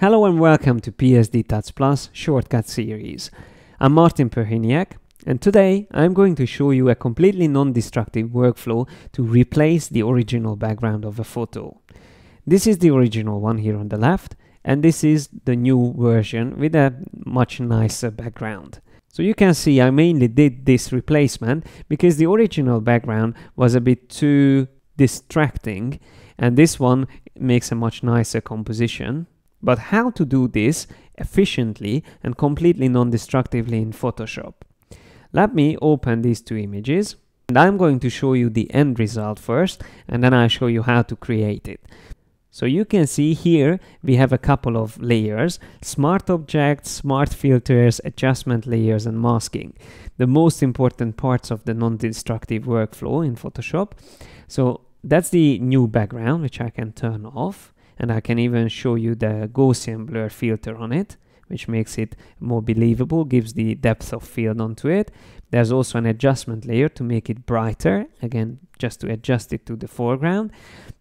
Hello and welcome to PSD Tuts Plus Shortcut Series. I'm Martin Perhiniak and today I'm going to show you a completely non-destructive workflow to replace the original background of a photo. This is the original one here on the left and this is the new version with a much nicer background. So you can see I mainly did this replacement because the original background was a bit too distracting and this one makes a much nicer composition. But how to do this efficiently and completely non-destructively in Photoshop? Let me open these two images and I'm going to show you the end result first and then I'll show you how to create it. So you can see here we have a couple of layers, smart objects, smart filters, adjustment layers and masking. The most important parts of the non-destructive workflow in Photoshop. So that's the new background which I can turn off and I can even show you the Gaussian blur filter on it which makes it more believable, gives the depth of field onto it. There's also an adjustment layer to make it brighter, again, just to adjust it to the foreground.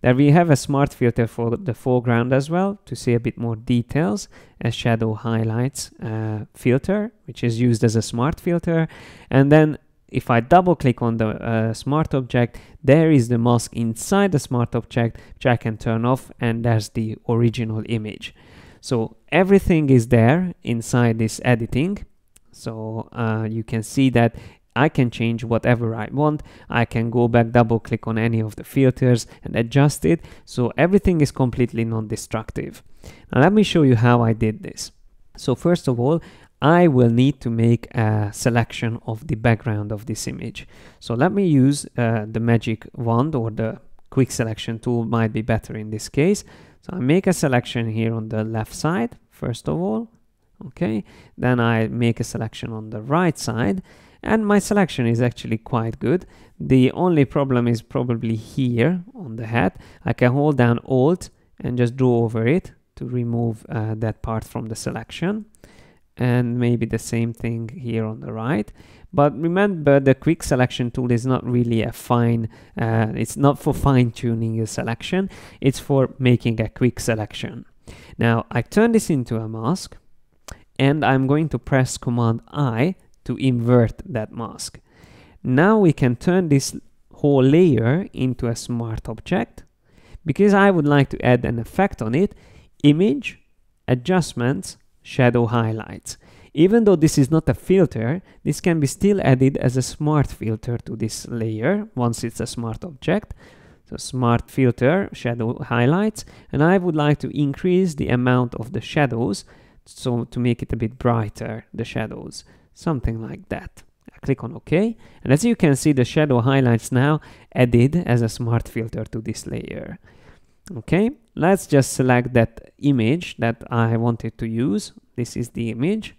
There we have a smart filter for the foreground as well to see a bit more details, a shadow highlights uh, filter, which is used as a smart filter. And then if I double click on the uh, smart object, there is the mask inside the smart object, which I can turn off, and there's the original image. So everything is there inside this editing. So uh, you can see that I can change whatever I want. I can go back, double click on any of the filters and adjust it. So everything is completely non-destructive. Now let me show you how I did this. So first of all, I will need to make a selection of the background of this image. So let me use uh, the magic wand or the quick selection tool might be better in this case. So I make a selection here on the left side, first of all. Okay, then I make a selection on the right side and my selection is actually quite good. The only problem is probably here on the head. I can hold down Alt and just draw over it to remove uh, that part from the selection and maybe the same thing here on the right. But remember the quick selection tool is not really a fine uh, it's not for fine tuning a selection. It's for making a quick selection. Now I turn this into a mask and I'm going to press command I to invert that mask. Now we can turn this whole layer into a smart object. Because I would like to add an effect on it image adjustments shadow highlights. Even though this is not a filter, this can be still added as a smart filter to this layer once it's a smart object. So smart filter, shadow highlights, and I would like to increase the amount of the shadows so to make it a bit brighter, the shadows, something like that. I click on OK, and as you can see, the shadow highlights now added as a smart filter to this layer. Okay, let's just select that image that I wanted to use. This is the image,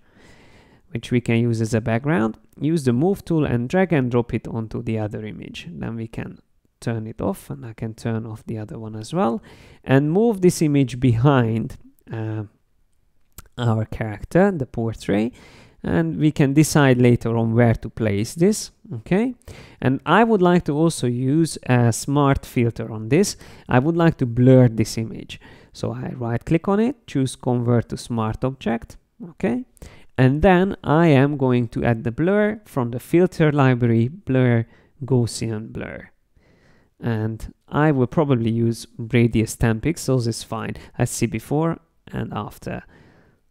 which we can use as a background. Use the move tool and drag and drop it onto the other image. Then we can turn it off and I can turn off the other one as well and move this image behind uh, our character, the portrait and we can decide later on where to place this okay? And I would like to also use a smart filter on this. I would like to blur this image. So I right click on it choose convert to smart object okay? And then I am going to add the blur. From the filter library blur Gaussian blur. And I will probably use radius 10 pixels is fine. Let's see before and after.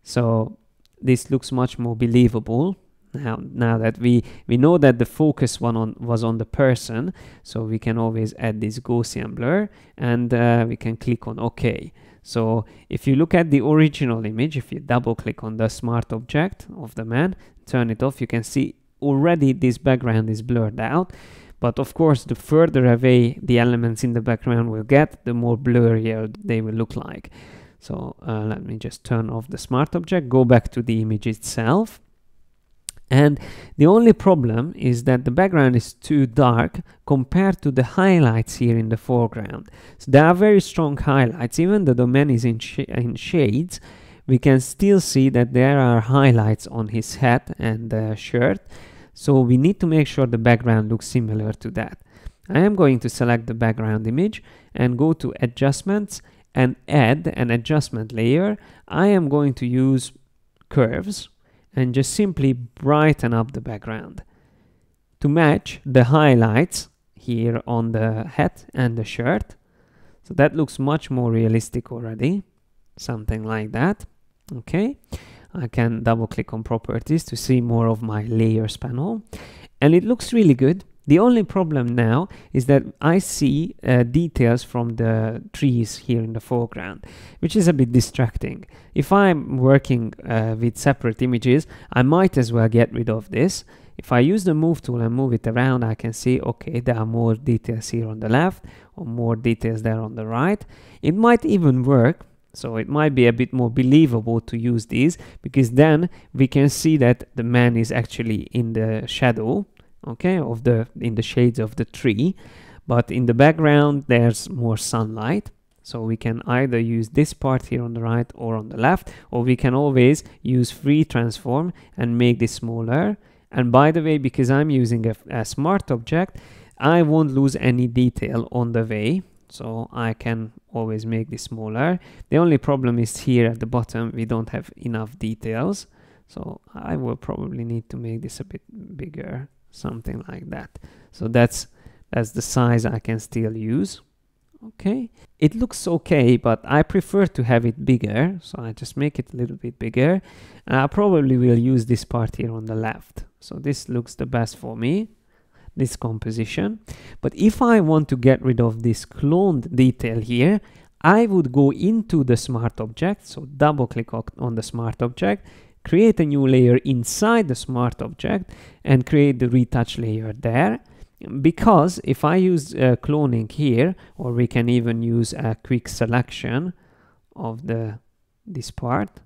So this looks much more believable now now that we we know that the focus one on was on the person so we can always add this Gaussian blur and uh, we can click on OK. So if you look at the original image if you double click on the smart object of the man turn it off you can see already this background is blurred out. But of course the further away the elements in the background will get the more blurrier they will look like so uh, let me just turn off the smart object, go back to the image itself. And the only problem is that the background is too dark compared to the highlights here in the foreground. So there are very strong highlights, even the man is in, sh in shades, we can still see that there are highlights on his hat and uh, shirt. So we need to make sure the background looks similar to that. I am going to select the background image and go to adjustments and add an adjustment layer, I am going to use curves and just simply brighten up the background to match the highlights here on the hat and the shirt. So that looks much more realistic already, something like that. Okay, I can double click on properties to see more of my layers panel and it looks really good. The only problem now is that I see uh, details from the trees here in the foreground, which is a bit distracting. If I'm working uh, with separate images, I might as well get rid of this. If I use the move tool and move it around, I can see, okay, there are more details here on the left or more details there on the right. It might even work, so it might be a bit more believable to use these because then we can see that the man is actually in the shadow okay of the in the shades of the tree but in the background there's more sunlight. So we can either use this part here on the right or on the left or we can always use free transform and make this smaller. And by the way because I'm using a, a smart object I won't lose any detail on the way so I can always make this smaller. The only problem is here at the bottom we don't have enough details so I will probably need to make this a bit bigger something like that. So that's that's the size I can still use. Okay. It looks okay but I prefer to have it bigger. So I just make it a little bit bigger. And I probably will use this part here on the left. So this looks the best for me this composition. But if I want to get rid of this cloned detail here I would go into the smart object. So double click on the smart object create a new layer inside the smart object and create the retouch layer there. Because if I use uh, cloning here or we can even use a quick selection of the this part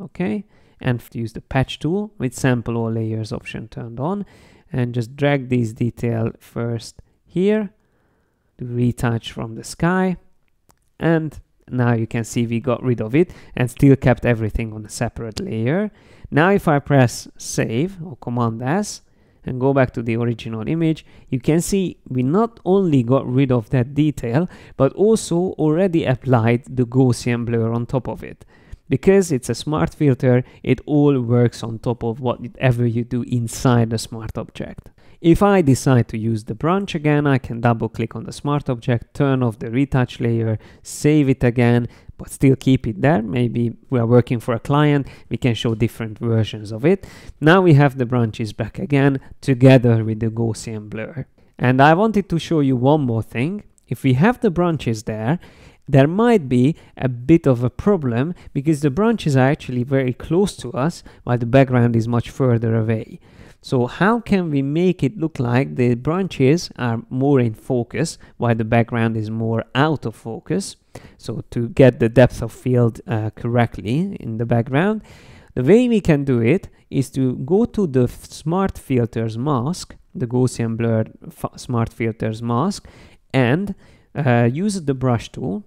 okay? And use the patch tool with sample all layers option turned on and just drag this detail first here to retouch from the sky and now you can see we got rid of it and still kept everything on a separate layer. Now if I press save or command S and go back to the original image, you can see we not only got rid of that detail, but also already applied the Gaussian blur on top of it. Because it's a smart filter, it all works on top of whatever you do inside the smart object. If I decide to use the branch again, I can double click on the smart object, turn off the retouch layer, save it again, but still keep it there. Maybe we are working for a client, we can show different versions of it. Now we have the branches back again together with the Gaussian blur. And I wanted to show you one more thing. If we have the branches there, there might be a bit of a problem because the branches are actually very close to us while the background is much further away. So how can we make it look like the branches are more in focus while the background is more out of focus? So to get the depth of field uh, correctly in the background, the way we can do it is to go to the smart filters mask, the Gaussian blur smart filters mask, and uh, use the brush tool.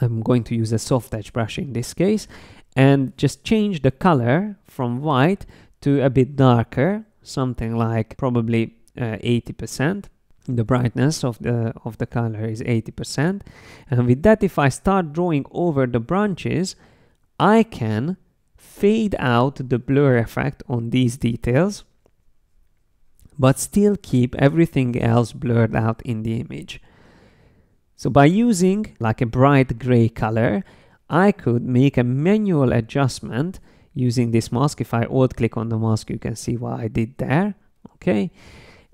I'm going to use a soft edge brush in this case, and just change the color from white to a bit darker, something like probably 80%. Uh, the brightness of the of the color is 80% and with that if I start drawing over the branches I can fade out the blur effect on these details but still keep everything else blurred out in the image. So by using like a bright gray color I could make a manual adjustment using this mask. If I alt click on the mask, you can see what I did there. Okay.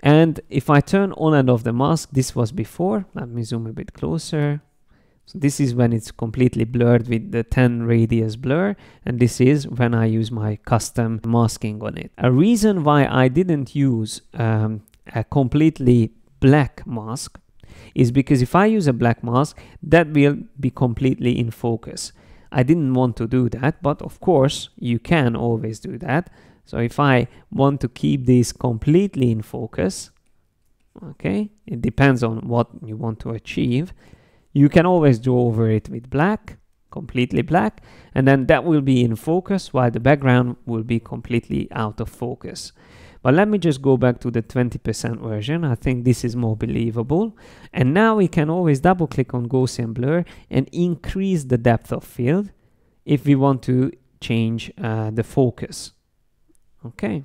And if I turn on and off the mask, this was before. Let me zoom a bit closer. So this is when it's completely blurred with the 10 radius blur. And this is when I use my custom masking on it. A reason why I didn't use um, a completely black mask is because if I use a black mask, that will be completely in focus. I didn't want to do that, but of course you can always do that. So if I want to keep this completely in focus, okay, it depends on what you want to achieve. You can always draw over it with black, completely black, and then that will be in focus while the background will be completely out of focus. But let me just go back to the 20% version. I think this is more believable. And now we can always double click on Gaussian blur and increase the depth of field if we want to change uh, the focus. Okay.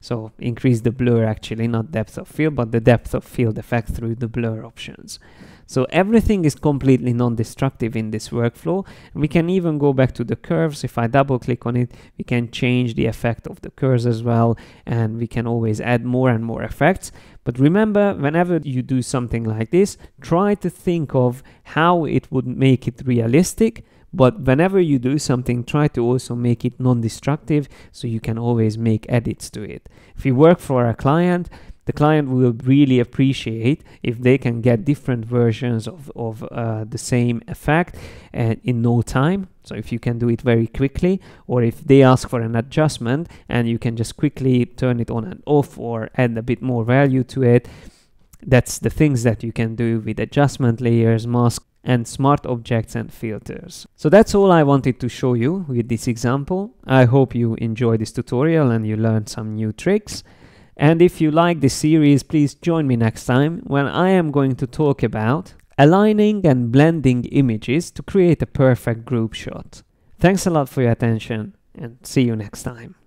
So increase the blur actually, not depth of field, but the depth of field effect through the blur options. So everything is completely non-destructive in this workflow. We can even go back to the curves. If I double click on it, we can change the effect of the curves as well. And we can always add more and more effects. But remember, whenever you do something like this, try to think of how it would make it realistic but whenever you do something, try to also make it non-destructive so you can always make edits to it. If you work for a client, the client will really appreciate if they can get different versions of, of uh, the same effect uh, in no time. So if you can do it very quickly, or if they ask for an adjustment and you can just quickly turn it on and off or add a bit more value to it, that's the things that you can do with adjustment layers, mask, and smart objects and filters. So that's all I wanted to show you with this example. I hope you enjoyed this tutorial and you learned some new tricks. And if you like this series, please join me next time when I am going to talk about aligning and blending images to create a perfect group shot. Thanks a lot for your attention and see you next time.